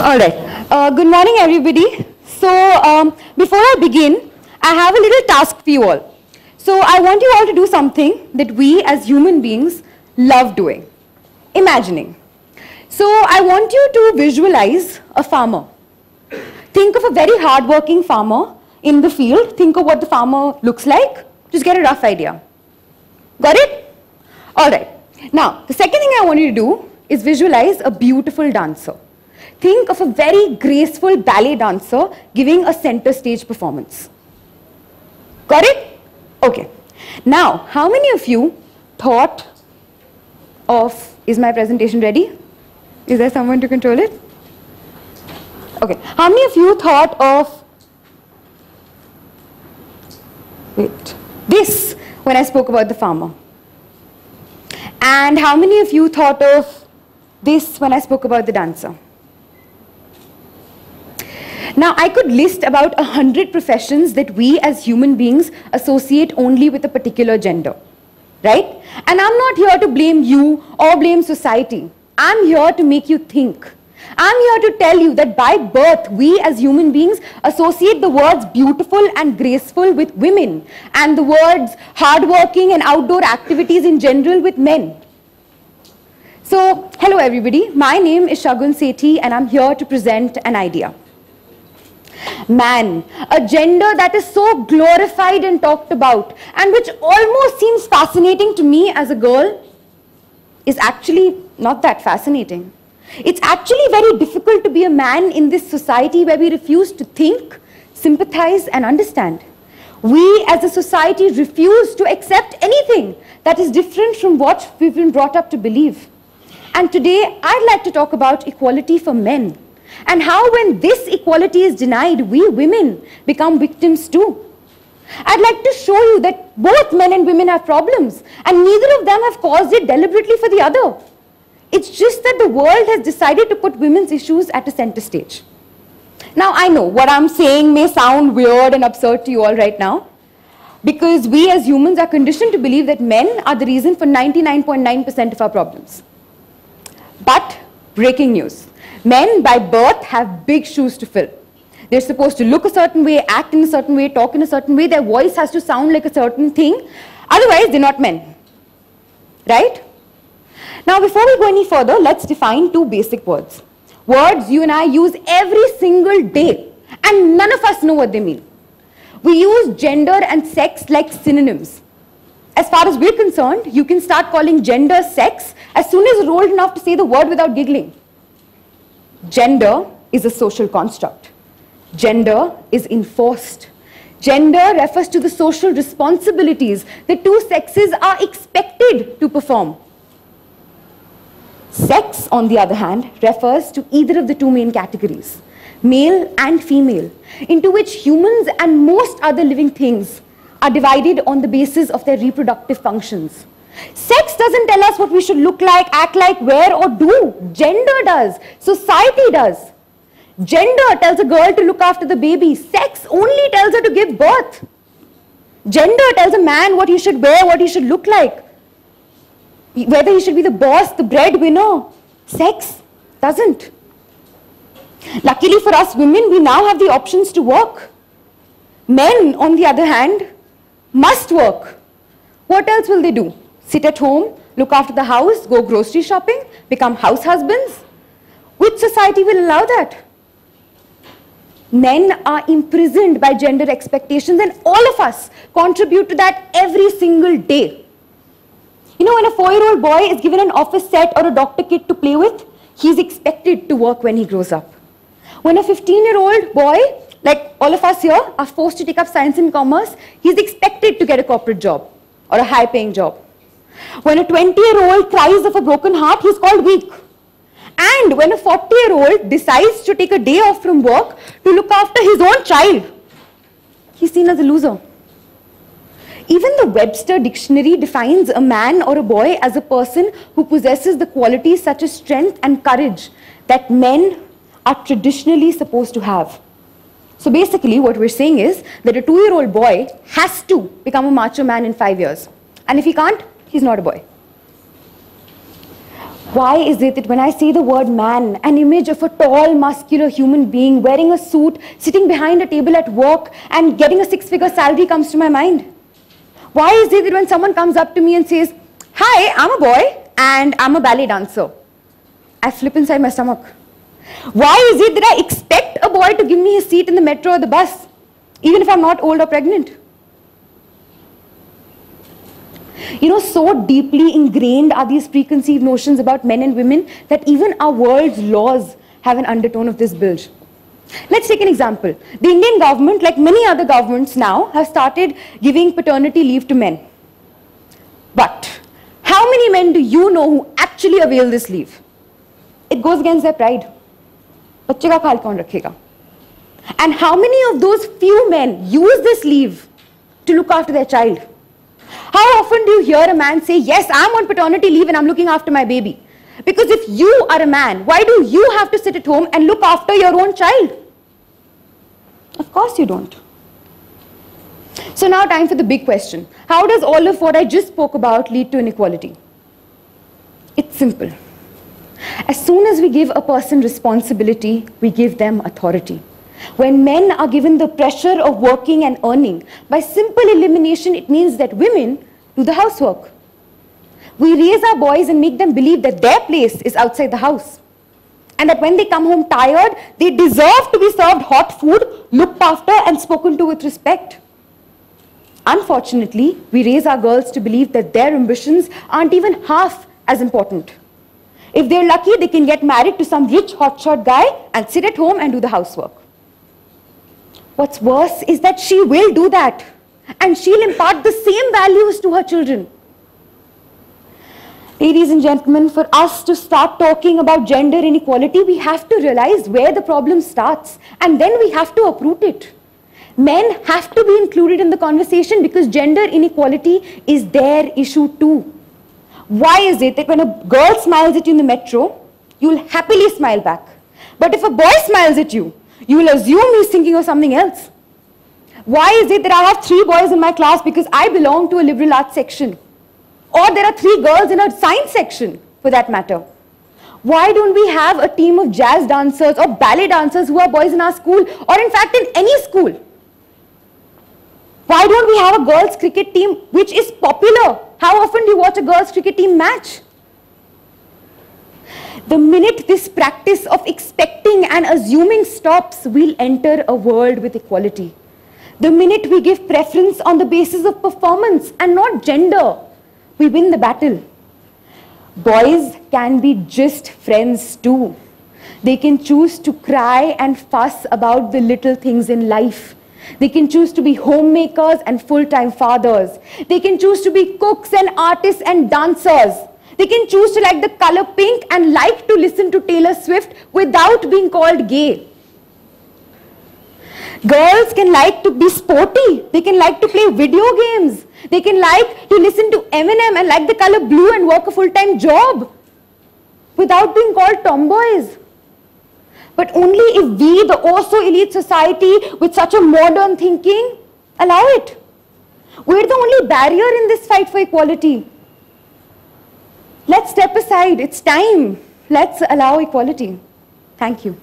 All right. Uh, good morning, everybody. So, um, before I begin, I have a little task for you all. So, I want you all to do something that we as human beings love doing imagining. So, I want you to visualize a farmer. Think of a very hardworking farmer in the field. Think of what the farmer looks like. Just get a rough idea. Got it? All right. Now, the second thing I want you to do is visualize a beautiful dancer. Think of a very graceful ballet dancer giving a center stage performance. Got it? Okay. Now, how many of you thought of, is my presentation ready? Is there someone to control it? Okay. How many of you thought of, wait, this when I spoke about the farmer? And how many of you thought of this when I spoke about the dancer? Now, I could list about a hundred professions that we as human beings associate only with a particular gender, right? And I'm not here to blame you or blame society. I'm here to make you think. I'm here to tell you that by birth, we as human beings associate the words beautiful and graceful with women and the words hardworking and outdoor activities in general with men. So, hello everybody. My name is Shagun Sethi and I'm here to present an idea man, a gender that is so glorified and talked about and which almost seems fascinating to me as a girl is actually not that fascinating. It's actually very difficult to be a man in this society where we refuse to think, sympathize and understand. We as a society refuse to accept anything that is different from what we've been brought up to believe. And today I'd like to talk about equality for men and how when this equality is denied, we women become victims too. I'd like to show you that both men and women have problems, and neither of them have caused it deliberately for the other. It's just that the world has decided to put women's issues at a center stage. Now, I know what I'm saying may sound weird and absurd to you all right now, because we as humans are conditioned to believe that men are the reason for 99.9% of our problems. But, breaking news. Men by birth have big shoes to fill. They're supposed to look a certain way, act in a certain way, talk in a certain way. Their voice has to sound like a certain thing. Otherwise, they're not men. Right? Now, before we go any further, let's define two basic words. Words you and I use every single day, and none of us know what they mean. We use gender and sex like synonyms. As far as we're concerned, you can start calling gender sex as soon as you're old enough to say the word without giggling. Gender is a social construct. Gender is enforced. Gender refers to the social responsibilities the two sexes are expected to perform. Sex, on the other hand, refers to either of the two main categories, male and female, into which humans and most other living things are divided on the basis of their reproductive functions. Sex doesn't tell us what we should look like, act like, wear or do. Gender does. Society does. Gender tells a girl to look after the baby. Sex only tells her to give birth. Gender tells a man what he should wear, what he should look like. Whether he should be the boss, the breadwinner. Sex doesn't. Luckily for us women, we now have the options to work. Men, on the other hand, must work. What else will they do? Sit at home, look after the house, go grocery shopping, become house husbands? Which society will allow that? Men are imprisoned by gender expectations and all of us contribute to that every single day. You know, when a four-year-old boy is given an office set or a doctor kit to play with, he's expected to work when he grows up. When a 15-year-old boy, like all of us here, are forced to take up science and commerce, he's expected to get a corporate job or a high-paying job. When a 20-year-old cries of a broken heart, he's called weak. And when a 40-year-old decides to take a day off from work to look after his own child, he's seen as a loser. Even the Webster dictionary defines a man or a boy as a person who possesses the qualities such as strength and courage that men are traditionally supposed to have. So basically what we're saying is that a two-year-old boy has to become a macho man in five years. And if he can't, he's not a boy. Why is it that when I see the word man, an image of a tall, muscular human being wearing a suit, sitting behind a table at work, and getting a six figure salary comes to my mind? Why is it that when someone comes up to me and says, Hi, I'm a boy and I'm a ballet dancer, I flip inside my stomach? Why is it that I expect a boy to give me his seat in the metro or the bus, even if I'm not old or pregnant? You know, so deeply ingrained are these preconceived notions about men and women that even our world's laws have an undertone of this bilge. Let's take an example. The Indian government, like many other governments now, have started giving paternity leave to men. But how many men do you know who actually avail this leave? It goes against their pride. बच्चे का ख्याल कौन रखेगा And how many of those few men use this leave to look after their child? How often do you hear a man say, Yes, I'm on paternity leave and I'm looking after my baby? Because if you are a man, why do you have to sit at home and look after your own child? Of course you don't. So now time for the big question. How does all of what I just spoke about lead to inequality? It's simple. As soon as we give a person responsibility, we give them authority. When men are given the pressure of working and earning, by simple elimination, it means that women do the housework. We raise our boys and make them believe that their place is outside the house. And that when they come home tired, they deserve to be served hot food, looked after, and spoken to with respect. Unfortunately, we raise our girls to believe that their ambitions aren't even half as important. If they're lucky, they can get married to some rich hotshot guy and sit at home and do the housework. What's worse is that she will do that and she'll impart the same values to her children. Ladies and gentlemen, for us to start talking about gender inequality, we have to realize where the problem starts and then we have to uproot it. Men have to be included in the conversation because gender inequality is their issue too. Why is it that when a girl smiles at you in the metro, you'll happily smile back? But if a boy smiles at you, you will assume he's thinking of something else. Why is it that I have three boys in my class because I belong to a liberal arts section? Or there are three girls in a science section, for that matter. Why don't we have a team of jazz dancers or ballet dancers who are boys in our school, or in fact in any school? Why don't we have a girls' cricket team which is popular? How often do you watch a girls' cricket team match? The minute this practice of expecting and assuming stops, we'll enter a world with equality. The minute we give preference on the basis of performance and not gender, we win the battle. Boys can be just friends too. They can choose to cry and fuss about the little things in life. They can choose to be homemakers and full-time fathers. They can choose to be cooks and artists and dancers. They can choose to like the color pink and like to listen to Taylor Swift without being called gay. Girls can like to be sporty. They can like to play video games. They can like to listen to Eminem and like the color blue and work a full-time job without being called tomboys. But only if we, the also elite society with such a modern thinking, allow it. We're the only barrier in this fight for equality. Let's step aside. It's time. Let's allow equality. Thank you.